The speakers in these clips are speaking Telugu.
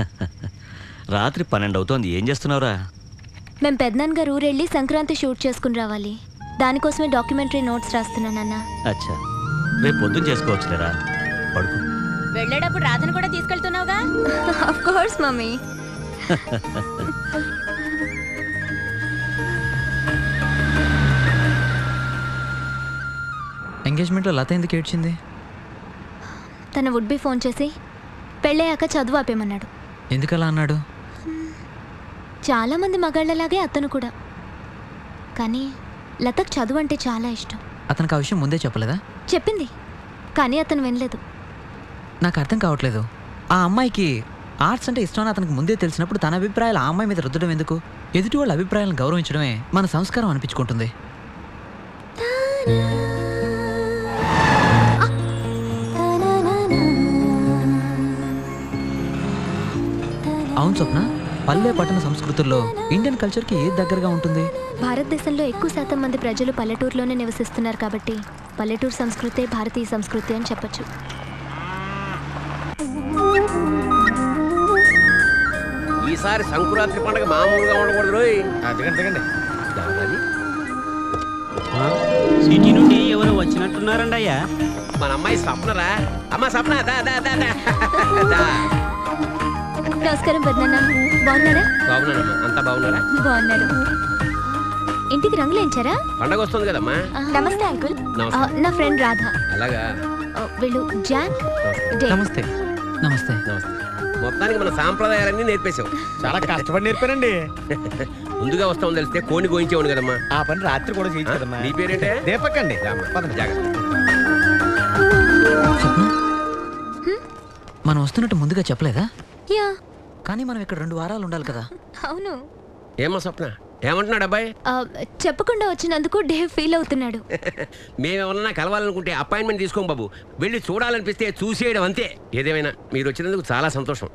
రాత్రి పన్నెండు అవుతోంది. ఏం చేస్తున్నావురా? మేము పెద్దనాన్న గారు ఊరెళ్ళి సంక్రాంతి షూట్ చేసుకుని రావాలి. దానికోసమే డాక్యుమెంటరీ నోట్స్ రాస్తున్నానన్న అచ్చా. రేపు పొద్దున చేసుకోవచ్చులేరా? పడుకో. వెళ్ళేటప్పుడు రాధను కూడా తీసుకెళ్తున్నావుగా? Of course mummy. ఎంగేజ్మెంట్లో లత ఎందుకు ఏడ్చింది? తన వుడ్ బి ఫోన్ చేసి పెళ్ళయ్యాక చదువు ఆపేమన్నాడు ఎందుకు అలా అన్నాడు? చాలా మంది మగాళ్ళలాగే అతను కూడా. కానీ లతకు చదువు అంటే చాలా ఇష్టం. అతనికి ఆ విషయం ముందే చెప్పలేదా? చెప్పింది. కానీ అతను వినలేదు. నాకు అర్థం కావట్లేదు. ఆ అమ్మాయికి ఆర్ట్స్ అంటే ఇష్టం అని అతనికి ముందే తెలిసినప్పుడు తన అభిప్రాయాలు ఆ అమ్మాయి మీద రుద్దడం ఎందుకు? ఎదుటి వాళ్ళ అభిప్రాయాలను గౌరవించడమే మన సంస్కారం అనిపించుకుంటుంది. అవును స్వప్న పల్లె పట్టణ సంస్కృతుల్లో ఇండియన్ కల్చర్కి ఏది దగ్గరగా ఉంటుంది? భారతదేశంలో ఎక్కువ శాతం మంది ప్రజలు పల్లెటూరులోనే నివసిస్తున్నారు కాబట్టి పల్లెటూరు సంస్కృతే భారతీయ సంస్కృతి అని చెప్పొచ్చు. ఈసారి సంకురాత్రి పండుగ మామూలుగా ఉండకూడదు అదిగండి సిటీ నుండి ఎవరో వచ్చినట్టున్నారండి అయ్యా మన అమ్మాయి స్వప్నరా? అమ్మ స్వప్న దా దా దా దా దా. నమస్కారం బాగున్నారా? బాగున్నానమ్మా. అంతా బాగున్నారా? బాగున్నారు ఇంటికి రంగులు ఎంచారా పండగ వస్తుంది కదమ్మా నమస్తే అంకుల్. నా ఫ్రెండ్ రాధ. అలాగా? వీళ్ళు జాక్ డే. నమస్తే. నమస్తే. నమస్తే. మొత్తానికి మన సాంప్రదాయాలన్నీ నేర్పేశావు. చాలా కష్టపడి నేర్పానండి ముందుగా వస్తామని తెలిస్తే కోని గోయించేవాడు కదమ్మా. ఆ పని రాత్రి కూడా చేయొచ్చు కదమ్మా. నీ పేరేంటే? దీపక్ అండి. జాగ్రత్త. మనం వస్తున్నట్టు ముందుగా చెప్పలేదా? యా. కానీ మనం ఇక్కడ రెండు వారాలు ఉండాలి కదా. అవును. ఏమో స్వప్న? ఏమంటున్నాడు అబ్బాయి? చెప్పకుండా వచ్చినందుకు డే ఫీల్ అవుతున్నాడు. మేమేమన్నా కలవాలనుకుంటే అపాయింట్మెంట్ తీసుకోం బాబు. వెళ్ళి చూడాలనిపిస్తే చూసేయడం అంతే. ఏదేమైనా మీరు వచ్చినందుకు చాలా సంతోషం.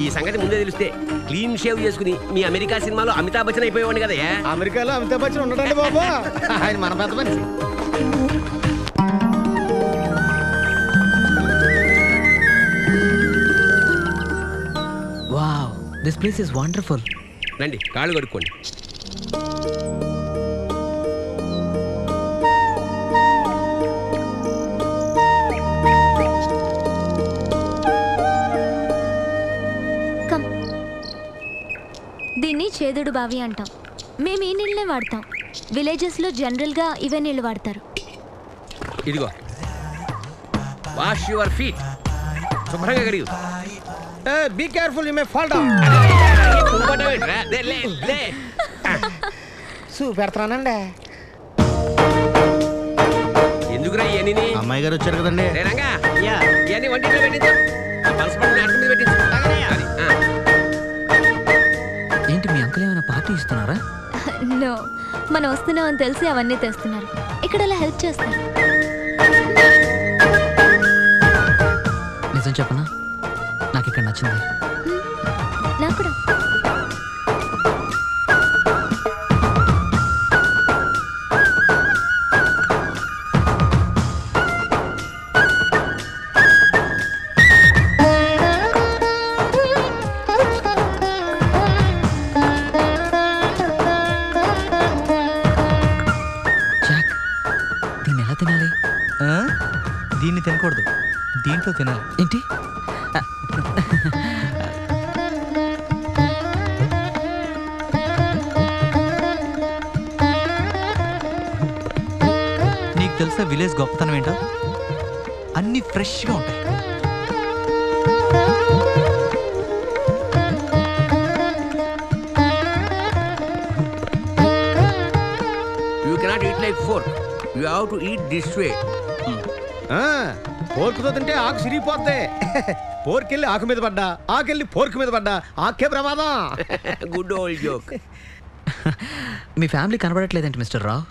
ఈ సంగతి ముందే తెలిస్తే క్లీన్ షేవ్ చేసుకుని మీ అమెరికా సినిమాలో అమితాబ్ బచ్చన్ అయిపోయేవాడిని కదా అమెరికాలో అమితాబ్ బచ్చన్ ఉండడండి బాబు. ఆయన మన పెద్ద మనిషి. This place is wonderful. రండి కాళ్ళు కడుక్కోండి. దీన్ని చేదుడు బావి అంటాం. మేము ఈ నీళ్ళనే వాడతాం. విలేజెస్లో జనరల్గా ఇవే నీళ్ళు వాడతారు. ఇదిగో. వాష్ యువర్ ఫీట్ శుభ్రంగా కడిగి. Be careful you may fall down ఎందుకురా ఇవన్నీ అమ్మాయి గారు వచ్చారు కదండి. రంగా. ఇవన్నీ పెట్టించు. ఏంటి మీ అంకుల్ ఏమైనా పార్టీ ఇస్తున్నారా? నో మనం వస్తున్నాం అని తెలిసి అవన్నీ తెస్తున్నారు. ఇక్కడ అలా హెల్ప్ చేస్తారు. నిజం చెప్పనా? నాకు ఇక్కడ నచ్చింది. నాకు కూడా. తినాలి ఏంటి? నీకు తెలుసా విలేజ్ గొప్పతనం ఏంటో? అన్ని ఫ్రెష్గా ఉంటాయి. You cannot eat like fork you have to eat this way పోర్కుతో తింటే ఆకు సిరిగిపోద్ది. పోర్కెళ్ళి ఆకు మీద పడ్డా ఆకెళ్ళి పోర్కు మీద పడ్డా ఆకే ప్రమాదం. గుడ్ ఓల్డ్ జోక్ మీ ఫ్యామిలీ కనబడట్లేదేంటి మిస్టర్ రావు?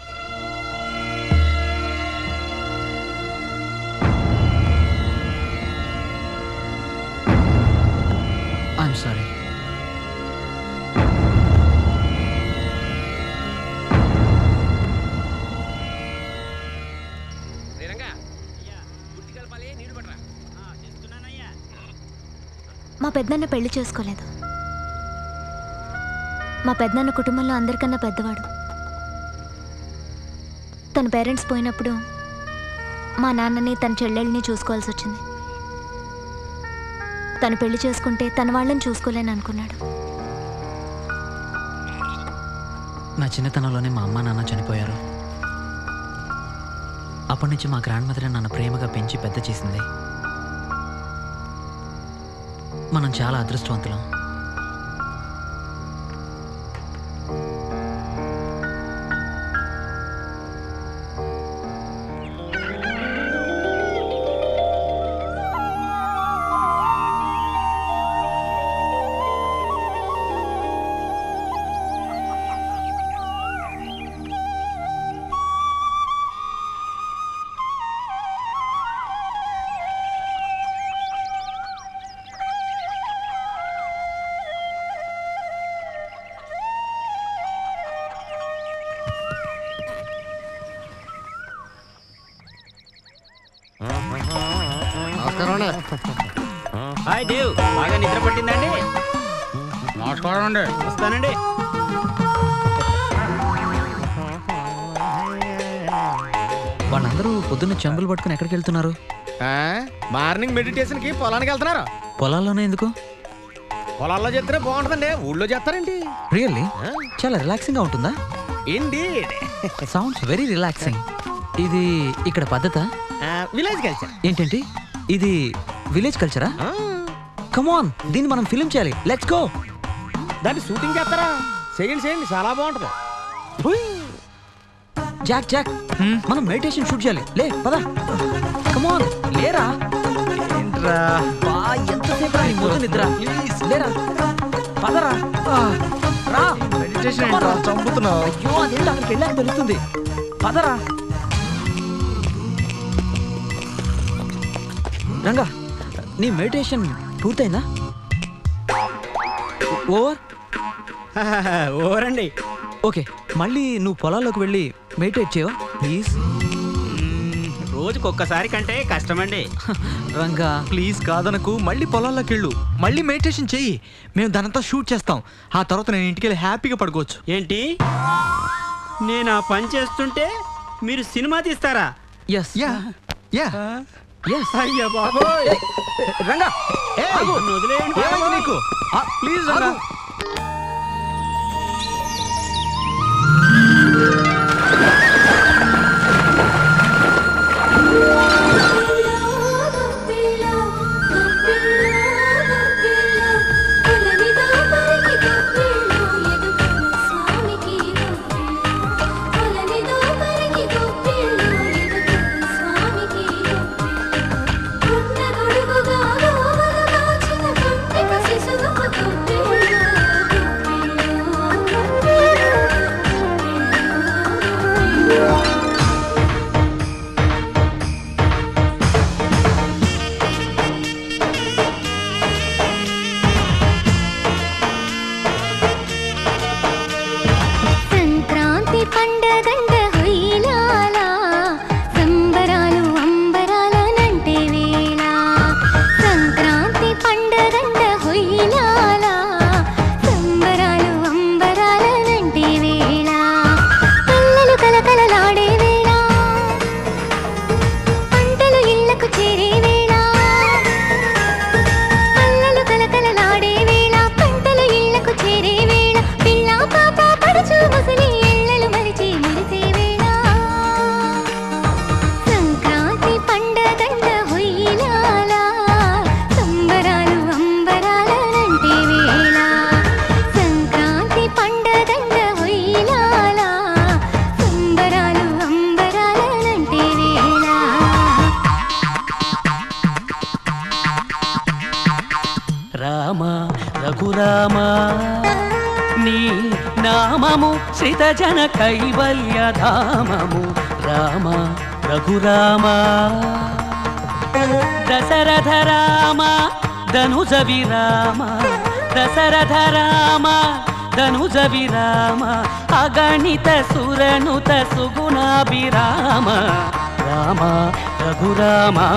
మా పెద్దన్న పెళ్ళి చేసుకోలేదు. మా పెద్దన్న కుటుంబంలో అందరికన్నా పెద్దవాడు. తన పేరెంట్స్ పోయినప్పుడు మా నాన్నని తన చెల్లెల్ని చూసుకోవాల్సి వచ్చింది. తను పెళ్ళి చేసుకుంటే తన వాళ్ళని చూసుకోలేని అనుకున్నాడు. నా చిన్నతనంలోనే మా అమ్మ నాన్న చనిపోయారు. అప్పటి నుంచి మా గ్రాండ్ మదర్ నన్ను ప్రేమగా పెంచి పెద్ద చేసింది. మనం చాలా అదృష్టవంతులం. హాయ్ దేవ్ బాగా నిద్ర పట్టిందండి? నమస్కారం అండి వస్తానండి. వాళ్ళందరూ పొద్దున్న చెంబులు పట్టుకుని ఎక్కడికి వెళ్తున్నారు? మార్నింగ్ మెడిటేషన్కి పొలానికి వెళ్తున్నారు? పొలాల్లోనే ఎందుకు? పొలాల్లో చేస్తేనే బాగుంటుందండి. ఊళ్ళో చేస్తారేంటి రియల్లీ చాలా రిలాక్సింగ్గా ఉంటుందా? ఇండీడ్ సౌండ్స్ వెరీ రిలాక్సింగ్ ఇది ఇక్కడ పద్ధత? విలేజ్ కల్చర్ ఏంటంటి ఇది విలేజ్ కల్చరా? కమాన్ దీన్ని మనం ఫిలిం చేయాలి. లెట్స్ గో దాన్ని షూటింగ్ చేస్తారా? చేయండి చేయండి. చాలా బాగుంటుంది. జాక్ జాక్ మనం మెడిటేషన్ షూట్ చేయాలి. లే పద. కమాన్ లేరా? ఏంట్రా? బా ఎంతసేపు రా నీ ముద్దు నిద్ర? ప్లీజ్ లేరా? పదరా? ఆ, రా. మెడిటేషన్. చంపుతున్నావు. అయ్యో అదేంటి? అక్కడికి వెళ్ళాక తెలుస్తుంది. పదరా? రంగా నీ మెడిటేషన్ పూర్తయిందా? ఓవర్? ఓరండి ఓకే మళ్ళీ నువ్వు పొలాల్లోకి వెళ్ళి మెడిటేట్ చేయవా? ప్లీజ్. రోజుకి ఒక్కసారి కంటే కష్టమండి. రంగా. ప్లీజ్ కాదనకు మళ్ళీ పొలాల్లోకి వెళ్ళు. మళ్ళీ మెడిటేషన్ చెయ్యి మేము దానంతా షూట్ చేస్తాం. ఆ తర్వాత నేను ఇంటికి వెళ్ళి హ్యాపీగా పడుకోవచ్చు. ఏంటి? నేను ఆ పని చేస్తుంటే మీరు సినిమా తీస్తారా? ఎస్ యా యా అయ్యా బాబోయ్. రంగా. ఏమైంది. నీకు? ప్లీజ్ రంగా. రఘురామా నీ నామము శ్రితజన కైవల్యధామము. రామ రఘురామా. దశరథ రామ ధనుజ విరామ. దశరథ రామ ధనుజ విరామ. అగణిత సురనుత సుగుణాభిరామ. రామ రఘురామా.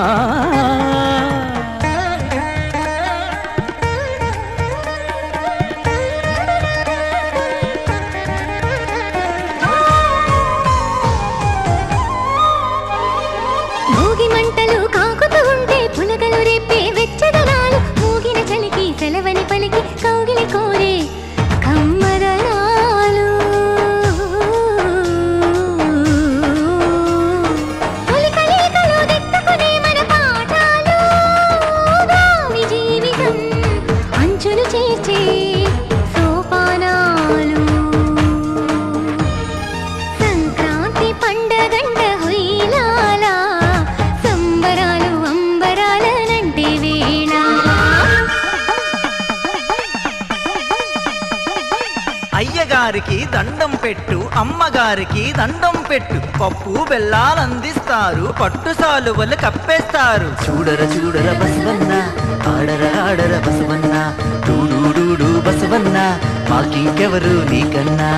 అయ్యగారికి దండం పెట్టు అమ్మగారికి దండం పెట్టు. పప్పు బెల్లాలందిస్తారు పట్టు సాలువలు కప్పేస్తారు. చూడర చూడర బసవన్న ఆడర ఆడర బసవన్న డూడు బసవన్న మాకింకెవరు నీకన్నా?